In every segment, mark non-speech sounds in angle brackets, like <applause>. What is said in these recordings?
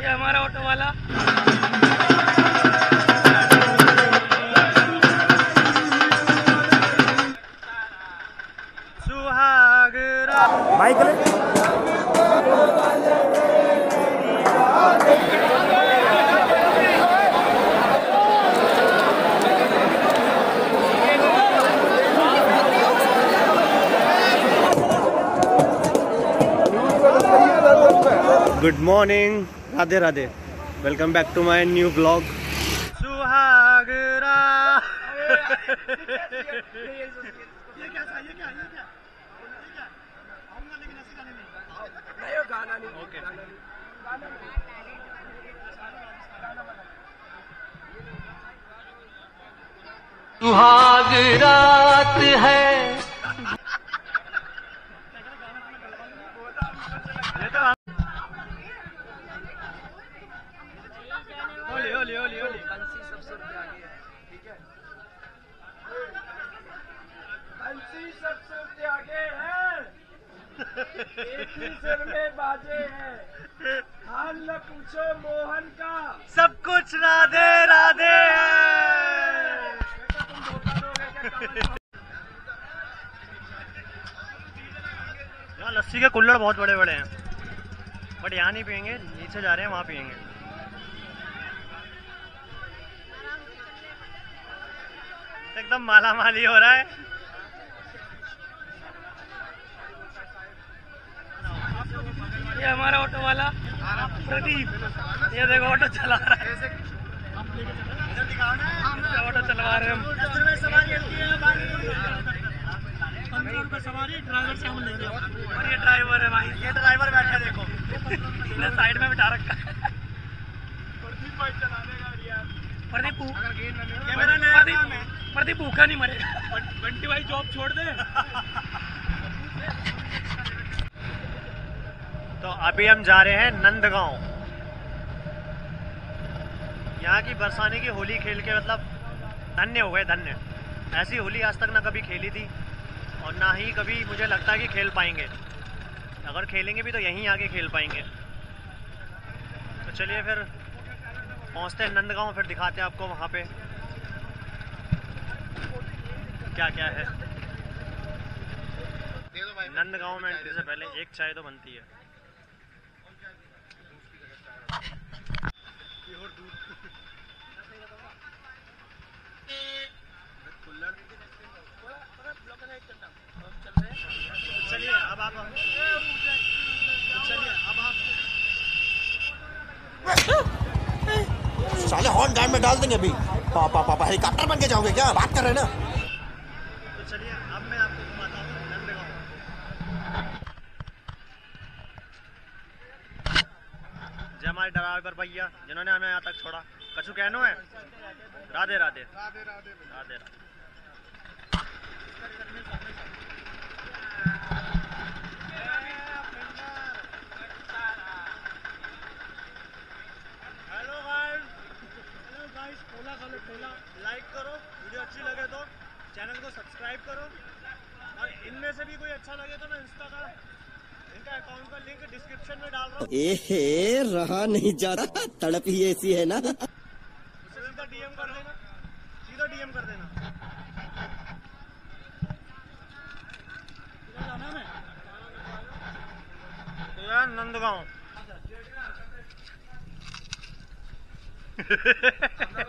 ये हमारा ऑटो वाला। सुहागरा माइक ले। Good morning Radhe Radhe. Welcome back to my new blog Suhagra. सुहाग रात है होली होली होली होली बंसी सबसे आगे है सिर में बाजे हैं। हाल न पूछो मोहन का। सब कुछ राधे राधे यहाँ लस्सी के कुल्लड़ बहुत बड़े बड़े हैं। बट यहाँ नहीं पियेंगे, नीचे जा रहे हैं, वहाँ पियेंगे। एकदम माला माली हो रहा है। ये हमारा ऑटो वाला प्रदीप। ये देखो ऑटो चला रहा है। ऑटो चलवा रहे हैं हम? सवारी ड्राइवर से हम ले रहे और ये ड्राइवर है भाई। ये ड्राइवर बैठा है देखो। साइड में बिठा रखा है। प्रदीप भू- प्रदीप प्रदीप भूखा नहीं मरेगा। बंटी भाई जॉब छोड़ दे। तो अभी हम जा रहे हैं नंदगांव। यहाँ की बरसाने की होली खेल के मतलब धन्य हो गए धन्य। ऐसी होली आज तक ना कभी खेली थी और ना ही कभी मुझे लगता है कि खेल पाएँगे। अगर खेलेंगे भी तो यहीं आके खेल पाएँगे। तो चलिए फिर पहुँचते हैं नंदगांव फिर दिखाते हैं आपको वहाँ पे क्या क्या है नंदगांव में एंट्री से पहले एक चाय तो बनती है चलिए अब आप चलिए अब आप साले हॉर्न गार्ड में डाल देंगे अभी। पापा पापा हेलीकॉप्टर बन के जाओगे क्या? बात कर रहे ना? तो चलिए अब मैं आपको घुमाता हूँ। जय हमारे ड्राइवर भैया जिन्होंने हमें यहाँ तक छोड़ा। कछु कहनो है? Radhe. Radhe Radhe. Radhe Radhe Radhe hello guys hello guys ठोला खा लो ठोला लाइक करो वीडियो अच्छी लगे तो। चैनल को सब्सक्राइब करो। और इनमें से भी कोई अच्छा लगे तो मैं इंस्टा का इनका अकाउंट का लिंक डिस्क्रिप्शन में डाल रहा हूँ। ए रहा नहीं जाता तड़प ही ऐसी है ना। सीधा डीएम कर देना। सीधा डीएम कर देना। जाना मैं? तो यार नंदगांव। I'm <laughs> not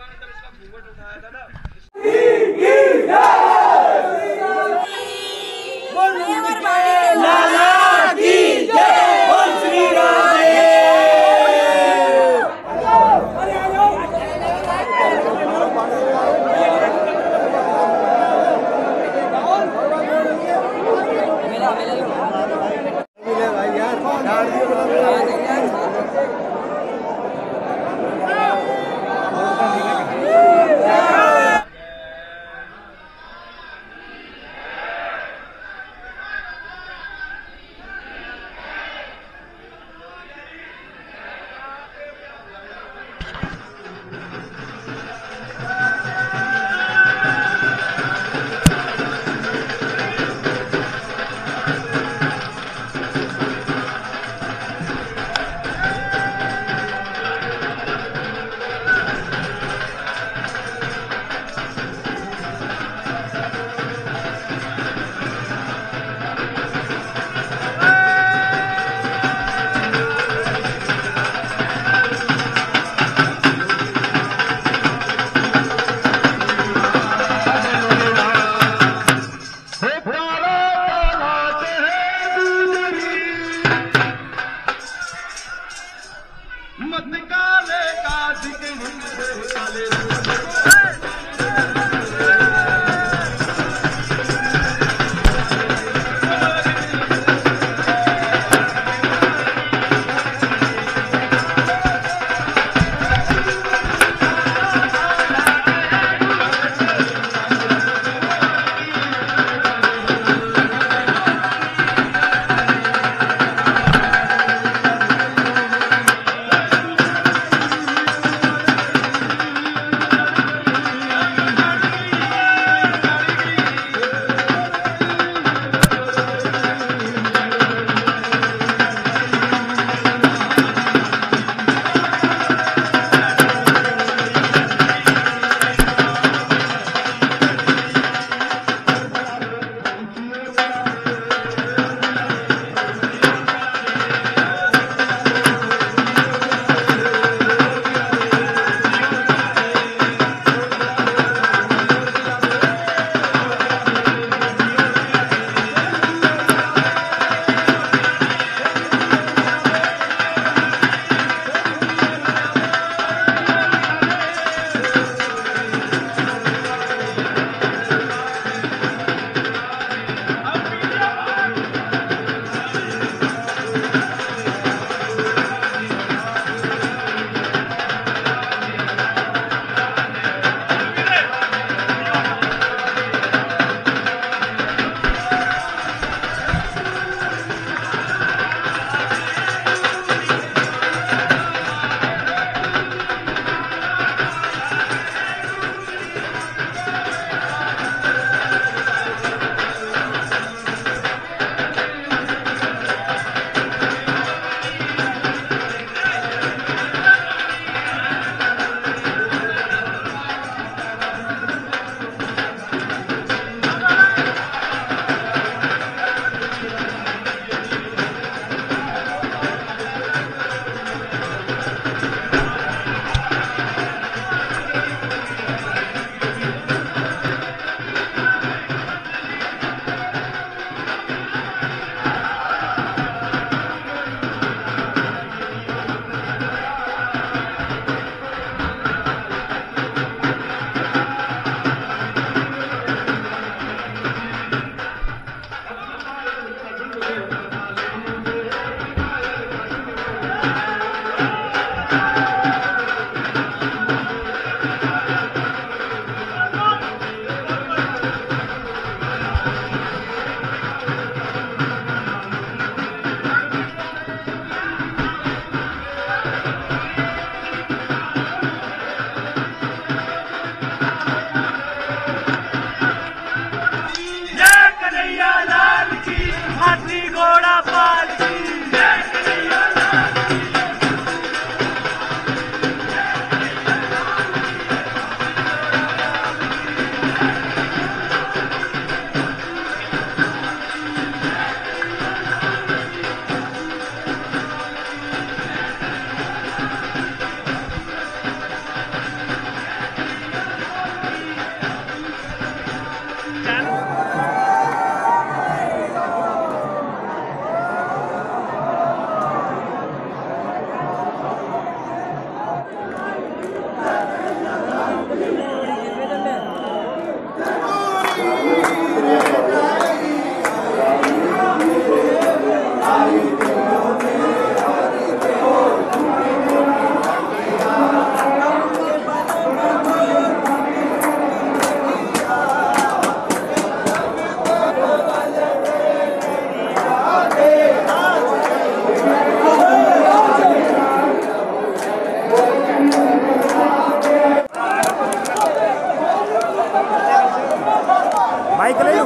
Michael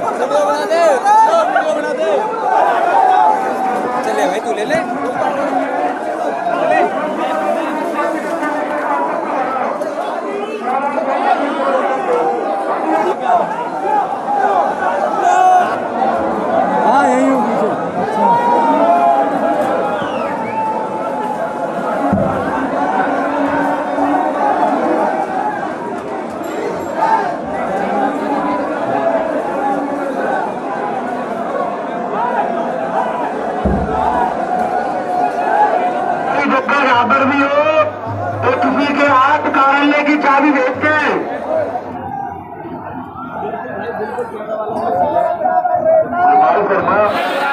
हमारी फरमा